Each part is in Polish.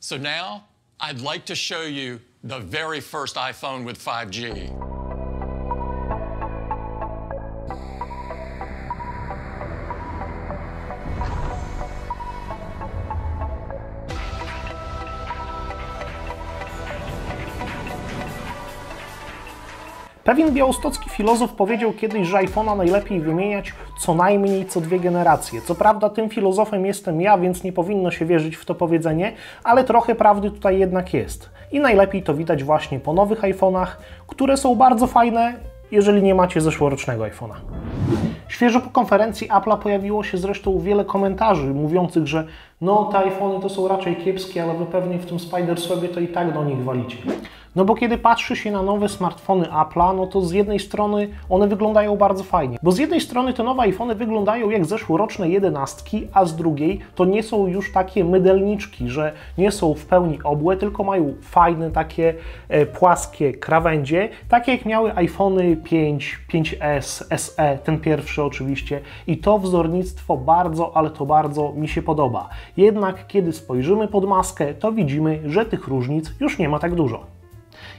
So now, I'd like to show you the very first iPhone with 5G. Pewien białostocki filozof powiedział kiedyś, że iPhone'a najlepiej wymieniać co najmniej co dwie generacje. Co prawda tym filozofem jestem ja, więc nie powinno się wierzyć w to powiedzenie, ale trochę prawdy tutaj jednak jest. I najlepiej to widać właśnie po nowych iPhone'ach, które są bardzo fajne, jeżeli nie macie zeszłorocznego iPhone'a. Świeżo po konferencji Apple'a pojawiło się zresztą wiele komentarzy mówiących, że no te iPhony to są raczej kiepskie, ale wy pewnie w tym Spider-Swebie to i tak do nich walicie. No bo kiedy patrzy się na nowe smartfony Apple'a, no to z jednej strony one wyglądają bardzo fajnie. Bo z jednej strony te nowe iPhony wyglądają jak zeszłoroczne jedenastki, a z drugiej to nie są już takie mydelniczki, że nie są w pełni obłe, tylko mają fajne takie e, płaskie krawędzie, takie jak miały iPhony 5, 5S, SE, ten pierwszy oczywiście. I to wzornictwo bardzo, ale to bardzo mi się podoba. Jednak kiedy spojrzymy pod maskę, to widzimy, że tych różnic już nie ma tak dużo.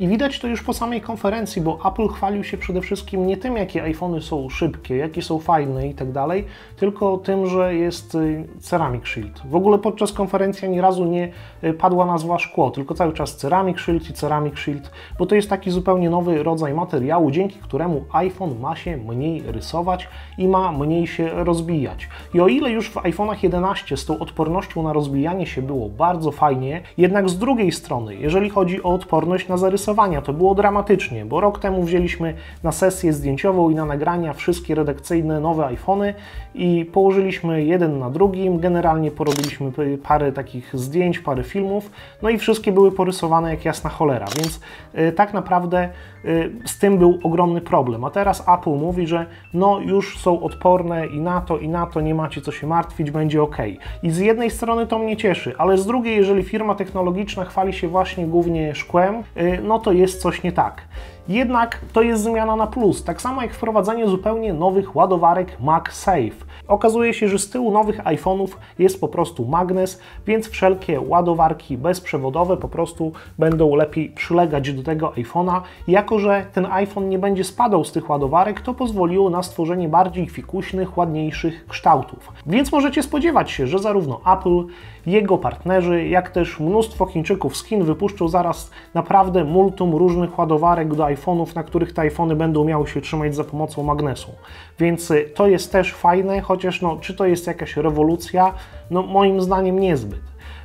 I widać to już po samej konferencji, bo Apple chwalił się przede wszystkim nie tym, jakie iPhony są szybkie, jakie są fajne i tak dalej, tylko tym, że jest y, Ceramic Shield. W ogóle podczas konferencji ani razu nie y, padła nazwa szkło, tylko cały czas Ceramic Shield i Ceramic Shield, bo to jest taki zupełnie nowy rodzaj materiału, dzięki któremu iPhone ma się mniej rysować i ma mniej się rozbijać. I o ile już w iPhone'ach 11 z tą odpornością na rozbijanie się było bardzo fajnie, jednak z drugiej strony, jeżeli chodzi o odporność na zarysowanie, to było dramatycznie, bo rok temu wzięliśmy na sesję zdjęciową i na nagrania wszystkie redakcyjne nowe iPhony i położyliśmy jeden na drugim. Generalnie porobiliśmy parę takich zdjęć, parę filmów, no i wszystkie były porysowane jak jasna cholera, więc y, tak naprawdę y, z tym był ogromny problem. A teraz Apple mówi, że no już są odporne i na to, i na to, nie macie co się martwić, będzie ok. I z jednej strony to mnie cieszy, ale z drugiej, jeżeli firma technologiczna chwali się właśnie głównie szkłem, y, no to jest coś nie tak. Jednak to jest zmiana na plus, tak samo jak wprowadzenie zupełnie nowych ładowarek MagSafe. Okazuje się, że z tyłu nowych iPhone'ów jest po prostu magnes, więc wszelkie ładowarki bezprzewodowe po prostu będą lepiej przylegać do tego iPhone'a. Jako, że ten iPhone nie będzie spadał z tych ładowarek, to pozwoliło na stworzenie bardziej fikuśnych, ładniejszych kształtów. Więc możecie spodziewać się, że zarówno Apple, jego partnerzy, jak też mnóstwo Chińczyków z Chin wypuszczą zaraz naprawdę multum różnych ładowarek do iPhone'ów, na których te będą miały się trzymać za pomocą magnesu. Więc y, to jest też fajne, chociaż no, czy to jest jakaś rewolucja? No moim zdaniem niezbyt.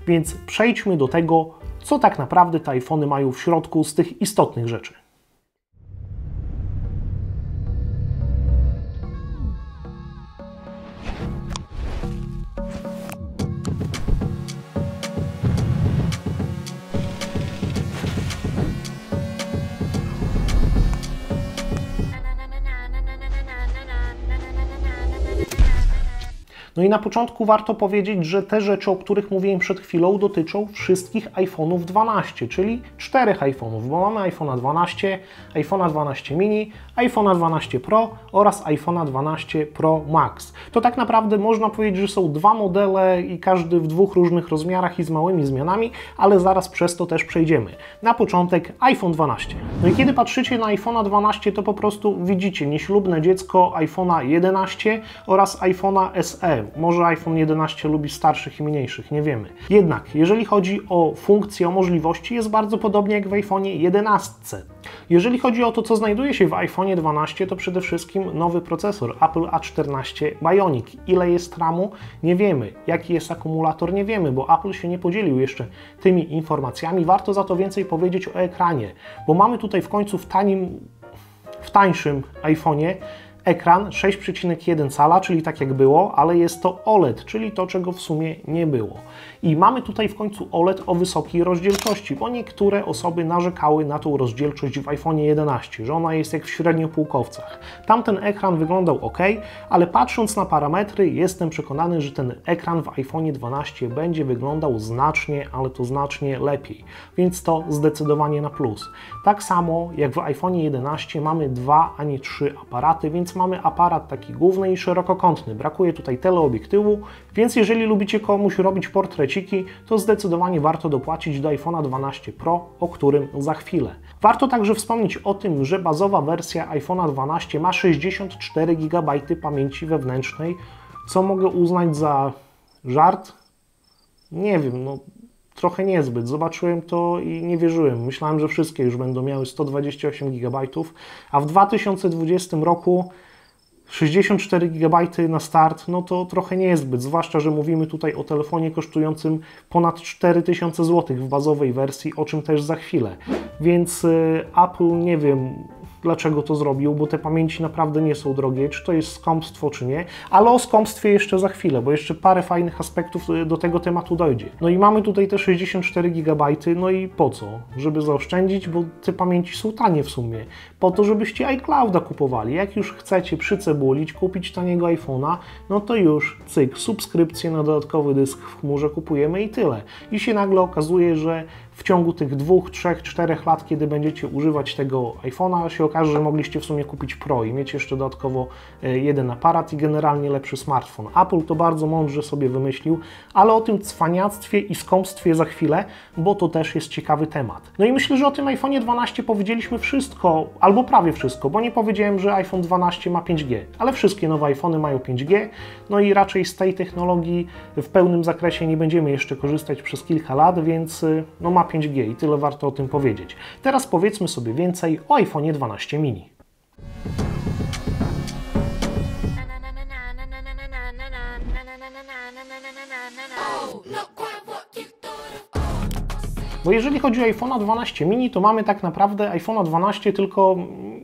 Więc przejdźmy do tego, co tak naprawdę te mają w środku z tych istotnych rzeczy. No i na początku warto powiedzieć, że te rzeczy, o których mówiłem przed chwilą, dotyczą wszystkich iPhone'ów 12, czyli czterech iPhone'ów, bo mamy iPhone'a 12, iPhone'a 12 mini, iPhone'a 12 Pro oraz iPhone'a 12 Pro Max. To tak naprawdę można powiedzieć, że są dwa modele i każdy w dwóch różnych rozmiarach i z małymi zmianami, ale zaraz przez to też przejdziemy. Na początek iPhone 12. No i kiedy patrzycie na iPhone'a 12, to po prostu widzicie nieślubne dziecko iPhone'a 11 oraz iPhone'a SE. Może iPhone 11 lubi starszych i mniejszych, nie wiemy. Jednak, jeżeli chodzi o funkcje, o możliwości, jest bardzo podobnie jak w iPhone'ie 11. Jeżeli chodzi o to, co znajduje się w iPhone'ie 12, to przede wszystkim nowy procesor Apple A14 Bionic. Ile jest RAMu? Nie wiemy. Jaki jest akumulator? Nie wiemy, bo Apple się nie podzielił jeszcze tymi informacjami. Warto za to więcej powiedzieć o ekranie, bo mamy tutaj w końcu w tanim, w tańszym iPhone'ie ekran 6,1 cala, czyli tak jak było, ale jest to OLED, czyli to, czego w sumie nie było. I mamy tutaj w końcu OLED o wysokiej rozdzielczości, bo niektóre osoby narzekały na tą rozdzielczość w iPhone 11, że ona jest jak w średniopółkowcach. Tamten ekran wyglądał ok, ale patrząc na parametry, jestem przekonany, że ten ekran w iPhone 12 będzie wyglądał znacznie, ale to znacznie lepiej, więc to zdecydowanie na plus. Tak samo jak w iPhone 11 mamy dwa, a nie trzy aparaty, więc mamy aparat taki główny i szerokokątny. Brakuje tutaj teleobiektywu, więc jeżeli lubicie komuś robić portreciki, to zdecydowanie warto dopłacić do iPhone'a 12 Pro, o którym za chwilę. Warto także wspomnieć o tym, że bazowa wersja iPhone'a 12 ma 64 GB pamięci wewnętrznej, co mogę uznać za żart. Nie wiem, no trochę niezbyt. Zobaczyłem to i nie wierzyłem. Myślałem, że wszystkie już będą miały 128 GB, a w 2020 roku 64 GB na start, no to trochę niezbyt, zwłaszcza, że mówimy tutaj o telefonie kosztującym ponad 4000 zł w bazowej wersji, o czym też za chwilę. Więc y, Apple, nie wiem, dlaczego to zrobił, bo te pamięci naprawdę nie są drogie, czy to jest skąpstwo, czy nie, ale o skąpstwie jeszcze za chwilę, bo jeszcze parę fajnych aspektów y, do tego tematu dojdzie. No i mamy tutaj te 64 GB, no i po co? Żeby zaoszczędzić, bo te pamięci są tanie w sumie. Po to, żebyście iClouda kupowali. Jak już chcecie przycebulić, kupić taniego iPhone'a, no to już cyk, subskrypcję na dodatkowy dysk w chmurze kupujemy i tyle. I się nagle okazuje, że w ciągu tych dwóch, trzech, czterech lat, kiedy będziecie używać tego iPhone'a, się okaże, że mogliście w sumie kupić Pro i mieć jeszcze dodatkowo e, jeden aparat i generalnie lepszy smartfon. Apple to bardzo mądrze sobie wymyślił, ale o tym cwaniactwie i skąpstwie za chwilę, bo to też jest ciekawy temat. No i myślę, że o tym iPhone'ie 12 powiedzieliśmy wszystko, albo prawie wszystko, bo nie powiedziałem, że iPhone 12 ma 5G, ale wszystkie nowe iPhony mają 5G, no i raczej z tej technologii w pełnym zakresie nie będziemy jeszcze korzystać przez kilka lat, więc y, no ma 5G i tyle warto o tym powiedzieć. Teraz powiedzmy sobie więcej o iPhone 12 mini. Bo jeżeli chodzi o iPhone 12 mini, to mamy tak naprawdę iPhone 12 tylko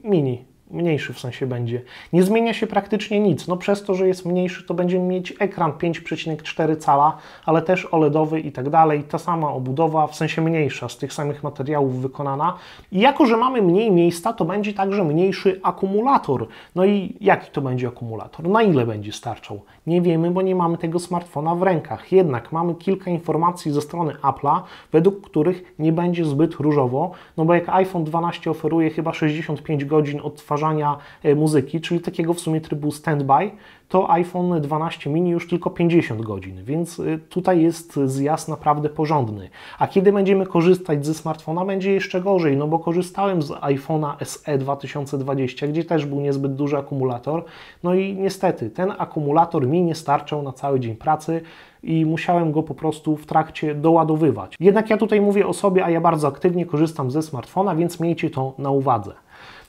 mini mniejszy w sensie będzie. Nie zmienia się praktycznie nic. No przez to, że jest mniejszy, to będziemy mieć ekran 5,4 cala, ale też OLEDowy i tak dalej. Ta sama obudowa, w sensie mniejsza, z tych samych materiałów wykonana. I jako, że mamy mniej miejsca, to będzie także mniejszy akumulator. No i jaki to będzie akumulator? Na ile będzie starczał? Nie wiemy, bo nie mamy tego smartfona w rękach. Jednak mamy kilka informacji ze strony Apple'a, według których nie będzie zbyt różowo, no bo jak iPhone 12 oferuje chyba 65 godzin odtwarzania odtwarzania e, muzyki, czyli takiego w sumie trybu standby, to iPhone 12 mini już tylko 50 godzin, więc e, tutaj jest zjazd naprawdę porządny. A kiedy będziemy korzystać ze smartfona, będzie jeszcze gorzej, no bo korzystałem z iPhone'a SE 2020, gdzie też był niezbyt duży akumulator, no i niestety ten akumulator mi nie starczał na cały dzień pracy, i musiałem go po prostu w trakcie doładowywać. Jednak ja tutaj mówię o sobie, a ja bardzo aktywnie korzystam ze smartfona, więc miejcie to na uwadze.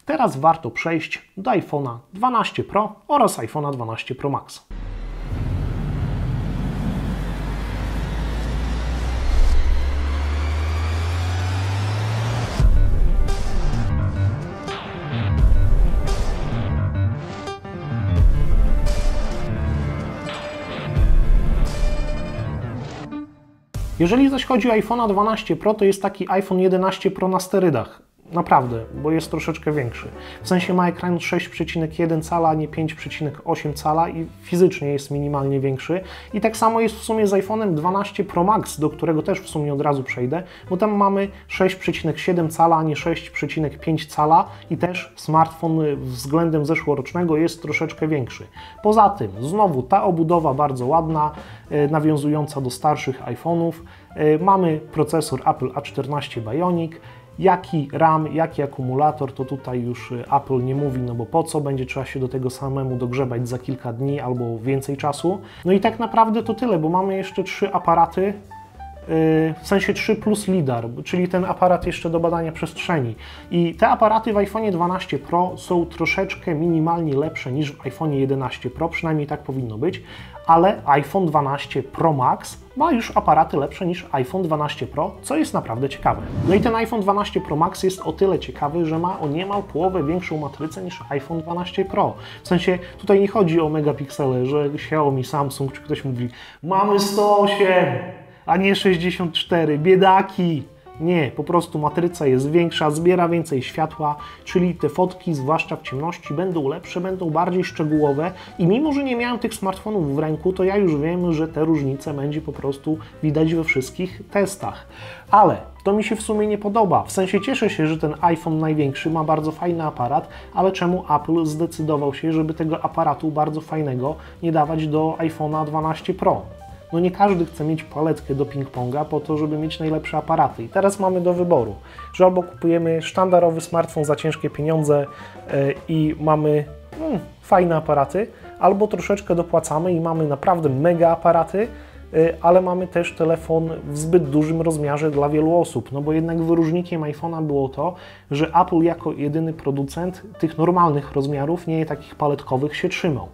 Teraz warto przejść do iPhone'a 12 Pro oraz iPhone'a 12 Pro Max. Jeżeli zaś chodzi o iPhone'a 12 Pro, to jest taki iPhone 11 Pro na sterydach. Naprawdę, bo jest troszeczkę większy. W sensie ma ekran 6,1 cala, a nie 5,8 cala i fizycznie jest minimalnie większy. I tak samo jest w sumie z iPhone'em 12 Pro Max, do którego też w sumie od razu przejdę, bo tam mamy 6,7 cala, a nie 6,5 cala i też smartfon względem zeszłorocznego jest troszeczkę większy. Poza tym, znowu ta obudowa bardzo ładna, e, nawiązująca do starszych iPhone'ów. E, mamy procesor Apple A14 Bionic, Jaki RAM, jaki akumulator, to tutaj już y, Apple nie mówi, no bo po co, będzie trzeba się do tego samemu dogrzebać za kilka dni albo więcej czasu. No i tak naprawdę to tyle, bo mamy jeszcze trzy aparaty, w sensie 3 plus LIDAR, czyli ten aparat jeszcze do badania przestrzeni. I te aparaty w iPhone 12 Pro są troszeczkę minimalnie lepsze niż w iPhone 11 Pro, przynajmniej tak powinno być, ale iPhone 12 Pro Max ma już aparaty lepsze niż iPhone 12 Pro, co jest naprawdę ciekawe. No i ten iPhone 12 Pro Max jest o tyle ciekawy, że ma o niemal połowę większą matrycę niż iPhone 12 Pro. W sensie tutaj nie chodzi o megapiksele, że Xiaomi, Samsung czy ktoś mówi mamy 108, a nie 64, biedaki. Nie, po prostu matryca jest większa, zbiera więcej światła, czyli te fotki, zwłaszcza w ciemności, będą lepsze, będą bardziej szczegółowe i mimo, że nie miałem tych smartfonów w ręku, to ja już wiem, że te różnice będzie po prostu widać we wszystkich testach. Ale to mi się w sumie nie podoba. W sensie cieszę się, że ten iPhone największy ma bardzo fajny aparat, ale czemu Apple zdecydował się, żeby tego aparatu bardzo fajnego nie dawać do iPhone'a 12 Pro? No nie każdy chce mieć paletkę do ping-ponga po to, żeby mieć najlepsze aparaty. I teraz mamy do wyboru, że albo kupujemy sztandarowy smartfon za ciężkie pieniądze yy, i mamy mm, fajne aparaty, albo troszeczkę dopłacamy i mamy naprawdę mega aparaty, yy, ale mamy też telefon w zbyt dużym rozmiarze dla wielu osób. No bo jednak wyróżnikiem iPhone'a było to, że Apple jako jedyny producent tych normalnych rozmiarów, nie takich paletkowych, się trzymał.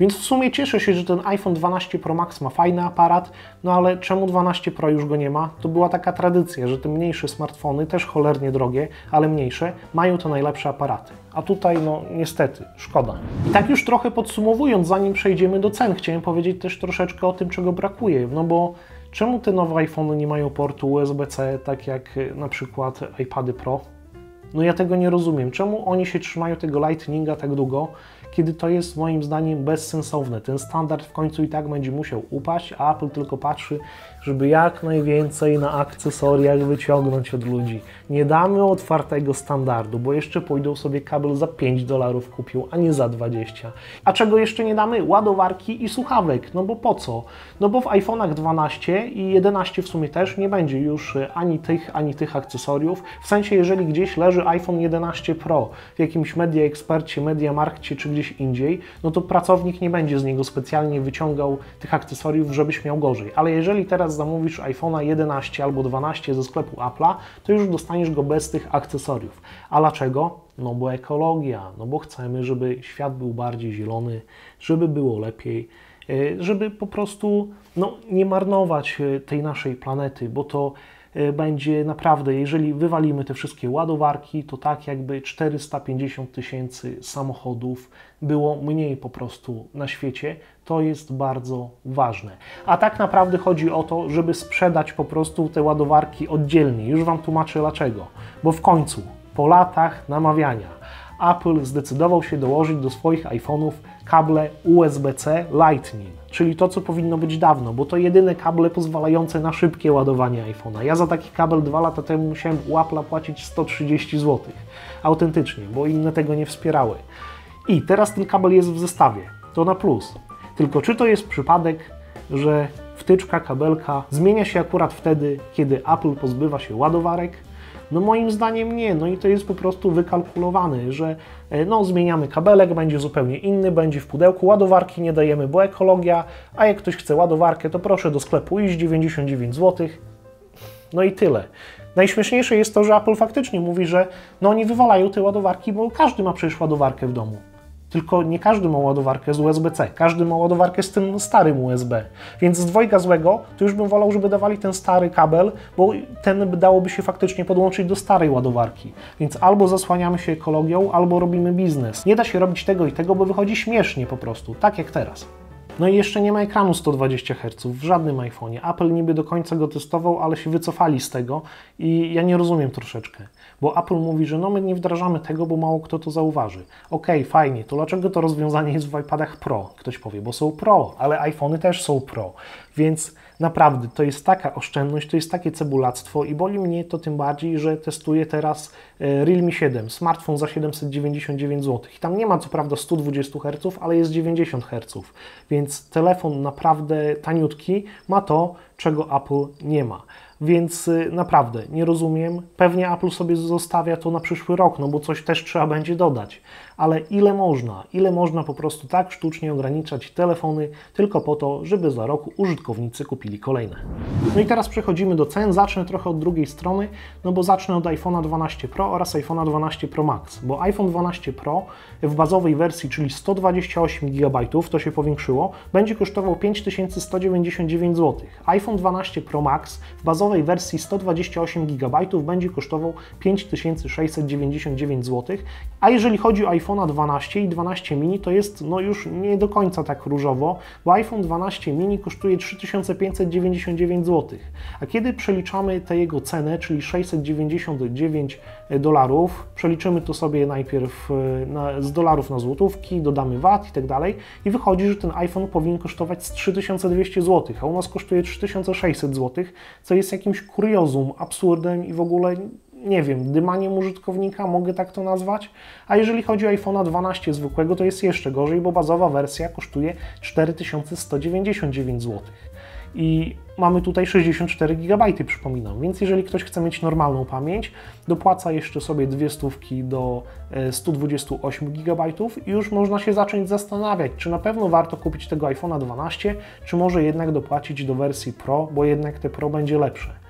Więc w sumie cieszę się, że ten iPhone 12 Pro Max ma fajny aparat, no ale czemu 12 Pro już go nie ma? To była taka tradycja, że te mniejsze smartfony, też cholernie drogie, ale mniejsze, mają te najlepsze aparaty. A tutaj, no niestety, szkoda. I tak już trochę podsumowując, zanim przejdziemy do cen, chciałem powiedzieć też troszeczkę o tym, czego brakuje, no bo czemu te nowe iPhony nie mają portu USB-C, tak jak na przykład iPady Pro? No ja tego nie rozumiem. Czemu oni się trzymają tego Lightninga tak długo, kiedy to jest moim zdaniem bezsensowne. Ten standard w końcu i tak będzie musiał upaść, a Apple tylko patrzy, żeby jak najwięcej na akcesoriach wyciągnąć od ludzi. Nie damy otwartego standardu, bo jeszcze pójdą sobie kabel za 5 dolarów kupił, a nie za 20. A czego jeszcze nie damy? Ładowarki i słuchawek. No bo po co? No bo w iPhone'ach 12 i 11 w sumie też nie będzie już ani tych, ani tych akcesoriów. W sensie, jeżeli gdzieś leży iPhone 11 Pro w jakimś Media Expercie, Media Markcie czy gdzieś indziej, no to pracownik nie będzie z niego specjalnie wyciągał tych akcesoriów, żebyś miał gorzej. Ale jeżeli teraz zamówisz iPhone'a 11 albo 12 ze sklepu Apple'a, to już dostaniesz go bez tych akcesoriów. A dlaczego? No bo ekologia, no bo chcemy, żeby świat był bardziej zielony, żeby było lepiej, żeby po prostu no, nie marnować tej naszej planety, bo to będzie naprawdę, jeżeli wywalimy te wszystkie ładowarki, to tak jakby 450 tysięcy samochodów było mniej po prostu na świecie. To jest bardzo ważne. A tak naprawdę chodzi o to, żeby sprzedać po prostu te ładowarki oddzielnie. Już Wam tłumaczę dlaczego. Bo w końcu, po latach namawiania, Apple zdecydował się dołożyć do swoich iPhone'ów kable USB-C Lightning, czyli to, co powinno być dawno, bo to jedyne kable pozwalające na szybkie ładowanie iPhone'a. Ja za taki kabel dwa lata temu musiałem u Apple'a płacić 130 zł. Autentycznie, bo inne tego nie wspierały. I teraz ten kabel jest w zestawie. To na plus. Tylko czy to jest przypadek, że wtyczka kabelka zmienia się akurat wtedy, kiedy Apple pozbywa się ładowarek? No moim zdaniem nie, no i to jest po prostu wykalkulowane, że no zmieniamy kabelek, będzie zupełnie inny, będzie w pudełku, ładowarki nie dajemy, bo ekologia, a jak ktoś chce ładowarkę, to proszę do sklepu iść, 99 zł, no i tyle. Najśmieszniejsze jest to, że Apple faktycznie mówi, że no oni wywalają te ładowarki, bo każdy ma przecież ładowarkę w domu. Tylko nie każdy ma ładowarkę z USB-C, każdy ma ładowarkę z tym starym USB. Więc z dwojga złego to już bym wolał, żeby dawali ten stary kabel, bo ten dałoby się faktycznie podłączyć do starej ładowarki. Więc albo zasłaniamy się ekologią, albo robimy biznes. Nie da się robić tego i tego, bo wychodzi śmiesznie po prostu, tak jak teraz. No i jeszcze nie ma ekranu 120 Hz w żadnym iPhone'ie. Apple niby do końca go testował, ale się wycofali z tego i ja nie rozumiem troszeczkę. Bo Apple mówi, że no my nie wdrażamy tego, bo mało kto to zauważy. Okej, okay, fajnie, to dlaczego to rozwiązanie jest w iPadach Pro? Ktoś powie, bo są Pro, ale iPhony też są Pro. Więc naprawdę to jest taka oszczędność, to jest takie cebulactwo i boli mnie to tym bardziej, że testuję teraz Realme 7, smartfon za 799 zł. I tam nie ma co prawda 120 Hz, ale jest 90 Hz, więc telefon naprawdę taniutki ma to, czego Apple nie ma. Więc naprawdę nie rozumiem. Pewnie Apple sobie zostawia to na przyszły rok, no bo coś też trzeba będzie dodać. Ale ile można, ile można po prostu tak sztucznie ograniczać telefony tylko po to, żeby za rok użytkownicy kupili kolejne. No i teraz przechodzimy do cen. Zacznę trochę od drugiej strony, no bo zacznę od iPhone'a 12 Pro oraz iPhone'a 12 Pro Max, bo iPhone 12 Pro w bazowej wersji, czyli 128 GB, to się powiększyło, będzie kosztował 5199 zł. iPhone 12 Pro Max w bazowej bazowej wersji 128 GB będzie kosztował 5699 zł, a jeżeli chodzi o iPhone'a 12 i 12 mini, to jest no już nie do końca tak różowo, bo iPhone 12 mini kosztuje 3599 zł, a kiedy przeliczamy tę jego cenę, czyli 699 dolarów, przeliczymy to sobie najpierw e, na, z dolarów na złotówki, dodamy VAT i tak dalej i wychodzi, że ten iPhone powinien kosztować z 3200 zł, a u nas kosztuje 3600 zł, co jest jakimś kuriozum, absurdem i w ogóle nie wiem, dymaniem użytkownika, mogę tak to nazwać. A jeżeli chodzi o iPhone'a 12 zwykłego, to jest jeszcze gorzej, bo bazowa wersja kosztuje 4199 zł. I mamy tutaj 64 GB, przypominam. Więc jeżeli ktoś chce mieć normalną pamięć, dopłaca jeszcze sobie dwie stówki do e, 128 GB i już można się zacząć zastanawiać, czy na pewno warto kupić tego iPhone'a 12, czy może jednak dopłacić do wersji Pro, bo jednak te Pro będzie lepsze.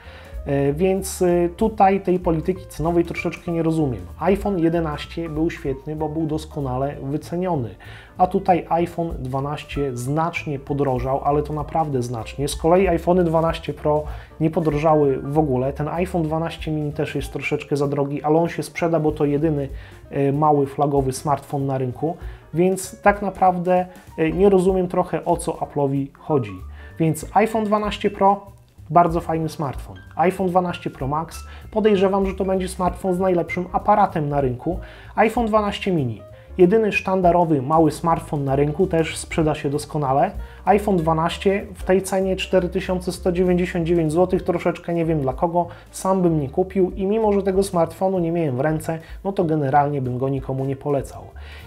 E, Więc e, tutaj tej polityki cenowej troszeczkę nie rozumiem. iPhone 11 był świetny, bo był doskonale wyceniony, a tutaj iPhone 12 znacznie podrożał, ale to naprawdę znacznie. Z kolei iPhone 12 Pro nie podrożały w ogóle. Ten iPhone 12 mini też jest troszeczkę za drogi, ale on się sprzeda, bo to jedyny e, mały flagowy smartfon na rynku, więc tak naprawdę nie rozumiem trochę o co Apple'owi chodzi. Więc iPhone 12 Pro bardzo fajny smartfon. iPhone 12 Pro Max podejrzewam, że to będzie smartfon z najlepszym aparatem na rynku. iPhone 12 mini. Jedyny sztandarowy mały smartfon na rynku też sprzeda się doskonale. iPhone 12 w tej cenie 4199 zł, troszeczkę nie wiem dla kogo, sam bym nie kupił i mimo, że tego smartfonu nie miałem w ręce, no to generalnie bym go nikomu nie polecał.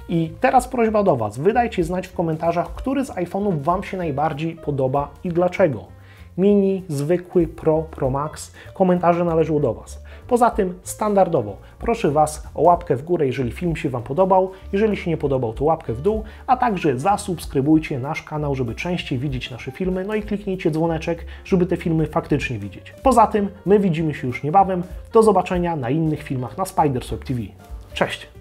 I teraz prośba do Was, wydajcie znać w komentarzach, który z iPhone'ów Wam się najbardziej podoba i dlaczego. Mini, zwykły, Pro, Pro Max, komentarze należą do Was. Poza tym, standardowo, proszę Was o łapkę w górę, jeżeli film się Wam podobał, jeżeli się nie podobał, to łapkę w dół, a także zasubskrybujcie nasz kanał, żeby częściej widzieć nasze filmy, no i kliknijcie dzwoneczek, żeby te filmy faktycznie widzieć. Poza tym, my widzimy się już niebawem, do zobaczenia na innych filmach na Spidersweb TV. Cześć!